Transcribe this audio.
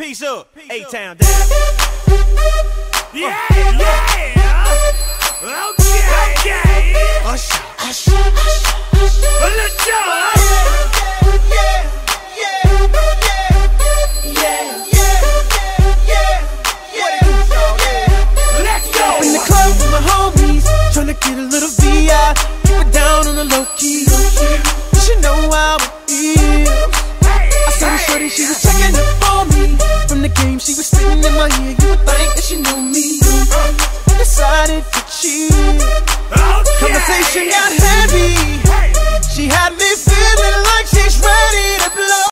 Peace up. A-Town down. Yeah, yeah. Okay, okay. Usher, usher, Let's. Let's go. In the club with my homies, tryna get a little VI. Keep it down on the low game, she was spitting in my ear. You would think that she knew me. I decided to cheat. Oh, okay. Conversation got heavy.